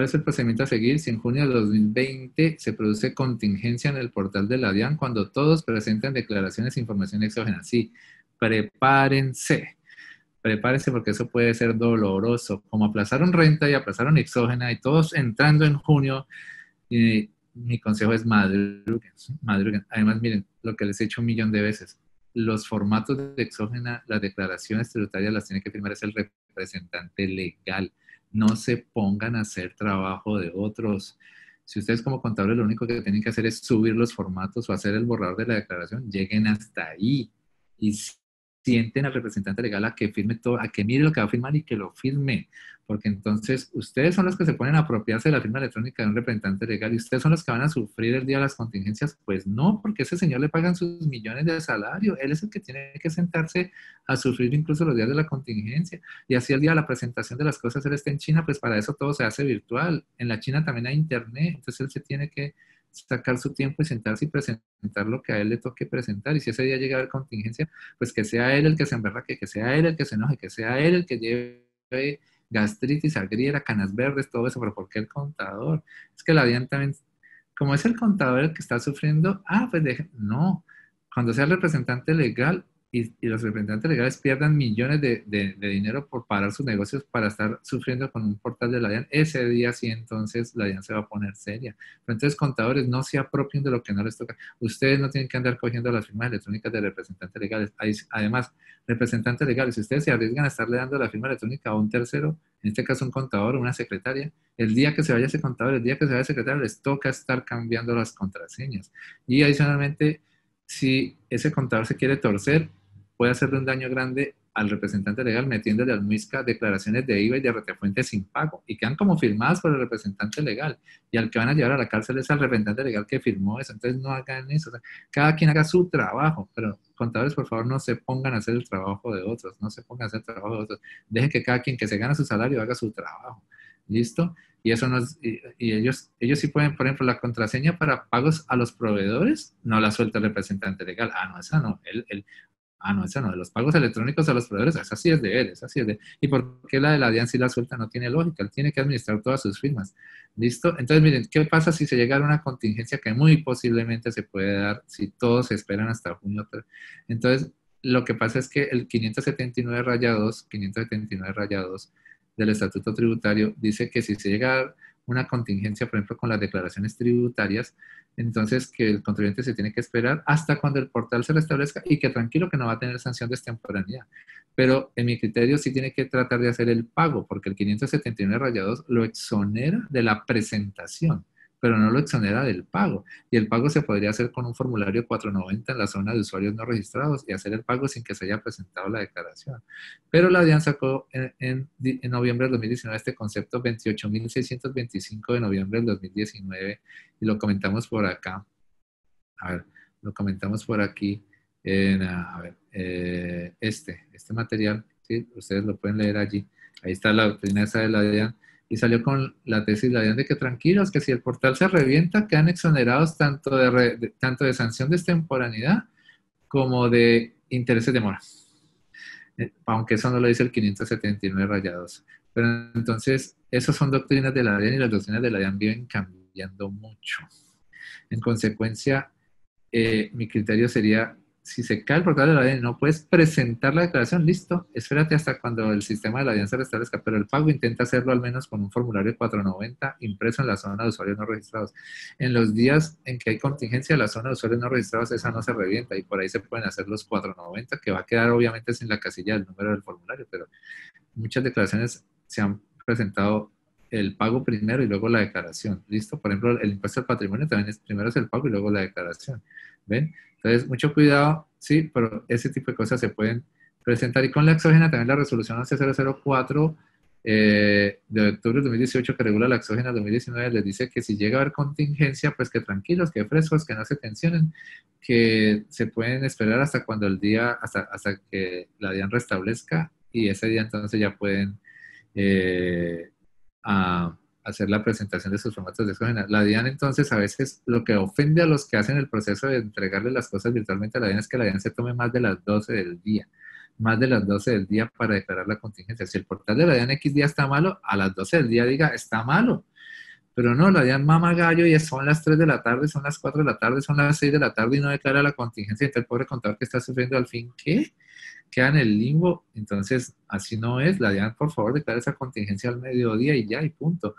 ¿Cuál es el procedimiento a seguir si en junio de 2020 se produce contingencia en el portal de la DIAN cuando todos presentan declaraciones e información exógena? Sí, prepárense. Prepárense porque eso puede ser doloroso. Como aplazaron renta y aplazaron exógena y todos entrando en junio, mi consejo es madruguen, madruguen. Además, miren, lo que les he hecho un millón de veces. Los formatos de exógena, las declaraciones tributarias las tiene que firmar es el representante legal no se pongan a hacer trabajo de otros. Si ustedes como contadores lo único que tienen que hacer es subir los formatos o hacer el borrador de la declaración, lleguen hasta ahí y sienten al representante legal a que firme todo, a que mire lo que va a firmar y que lo firme porque entonces ustedes son los que se ponen a apropiarse de la firma electrónica de un representante legal y ustedes son los que van a sufrir el día de las contingencias. Pues no, porque ese señor le pagan sus millones de salario, él es el que tiene que sentarse a sufrir incluso los días de la contingencia. Y así el día de la presentación de las cosas, él está en China, pues para eso todo se hace virtual. En la China también hay internet, entonces él se tiene que sacar su tiempo y sentarse y presentar lo que a él le toque presentar. Y si ese día llega a haber contingencia, pues que sea él el que se emberraque, que sea él el que se enoje, que sea él el que lleve gastritis, agriera, canas verdes, todo eso, pero ¿por qué el contador? Es que la DIAN también, como es el contador el que está sufriendo, ah, pues no, cuando sea el representante legal, y, los representantes legales pierdan millones de, de, dinero por parar sus negocios para estar sufriendo con un portal de la DIAN, ese día sí entonces la DIAN se va a poner seria. Pero entonces contadores no se apropien de lo que no les toca. Ustedes no tienen que andar cogiendo las firmas electrónicas de representantes legales. Además, representantes legales, si ustedes se arriesgan a estarle dando la firma electrónica a un tercero, en este caso un contador o una secretaria, el día que se vaya ese contador, el día que se vaya ese secretario, les toca estar cambiando las contraseñas. Y adicionalmente, si ese contador se quiere torcer, puede hacerle un daño grande al representante legal metiéndole al MISCA declaraciones de IVA y de retefuente sin pago y quedan como firmadas por el representante legal y al que van a llevar a la cárcel es al representante legal que firmó eso. Entonces no hagan eso. cada quien haga su trabajo, pero contadores por favor no se pongan a hacer el trabajo de otros, no se pongan a hacer el trabajo de otros. Dejen que cada quien que se gana su salario haga su trabajo. ¿Listo? Y eso nos, y, ellos, ellos sí pueden, por ejemplo, la contraseña para pagos a los proveedores, no la suelta el representante legal. Ah, no, esa no. El, el, Ah, no, esa no, de los pagos electrónicos a los proveedores, esa sí es de él, esa sí es de él. ¿Y por qué la de la DIAN si la suelta? No tiene lógica, él tiene que administrar todas sus firmas. ¿Listo? Entonces, miren, ¿qué pasa si se llega a una contingencia que muy posiblemente se puede dar si todos esperan hasta junio? Entonces, lo que pasa es que el 579 rayados, 579 rayados del Estatuto Tributario dice que si se llega a una contingencia, por ejemplo, con las declaraciones tributarias, entonces que el contribuyente se tiene que esperar hasta cuando el portal se restablezca y que tranquilo que no va a tener sanción de extemporaneidad. Pero en mi criterio sí tiene que tratar de hacer el pago, porque el 579 rayados lo exonera de la presentación pero no lo exonera del pago. Y el pago se podría hacer con un formulario 490 en la zona de usuarios no registrados y hacer el pago sin que se haya presentado la declaración. Pero la DIAN sacó en, en, noviembre del 2019 este concepto 28.625 de noviembre del 2019 y lo comentamos por acá. A ver, lo comentamos por aquí en, a ver, eh, este, este material, ¿sí? ustedes lo pueden leer allí. Ahí está la doctrina esa de la DIAN y salió con la tesis la de que tranquilos, que si el portal se revienta, quedan exonerados tanto de, tanto de sanción de extemporaneidad como de intereses de mora. Eh, aunque eso no lo dice el 579 rayados. Pero entonces, esas son doctrinas de la DIAN y las doctrinas de la DIAN viven cambiando mucho. En consecuencia, eh, mi criterio sería si se cae el portal de la y no puedes presentar la declaración, listo, espérate hasta cuando el sistema de la DIAN se restablezca, pero el pago intenta hacerlo al menos con un formulario 490 impreso en la zona de usuarios no registrados. En los días en que hay contingencia, la zona de usuarios no registrados, esa no se revienta y por ahí se pueden hacer los 490, que va a quedar obviamente sin la casilla del número del formulario, pero muchas declaraciones se han presentado el pago primero y luego la declaración. ¿Listo? Por ejemplo, el impuesto al patrimonio también es primero es el pago y luego la declaración. ¿Ven? Entonces, mucho cuidado, sí, pero ese tipo de cosas se pueden presentar. Y con la exógena también la resolución 11004 eh, de octubre de 2018 que regula la exógena 2019 les dice que si llega a haber contingencia, pues que tranquilos, que frescos, que no se tensionen, que se pueden esperar hasta cuando el día, hasta, hasta que la DIAN restablezca y ese día entonces ya pueden eh, hacer la presentación de sus formatos de exógena. La DIAN entonces a veces lo que ofende a los que hacen el proceso de entregarle las cosas virtualmente a la DIAN es que la DIAN se tome más de las 12 del día, más de las 12 del día para declarar la contingencia. Si el portal de la DIAN X día está malo, a las 12 del día diga está malo. Pero no, la DIAN mama gallo y son las 3 de la tarde, son las 4 de la tarde, son las 6 de la tarde y no declara la contingencia. Entonces el pobre contador que está sufriendo al fin, ¿qué? Queda en el limbo. Entonces, así no es. La DIAN, por favor, declara esa contingencia al mediodía y ya, y punto.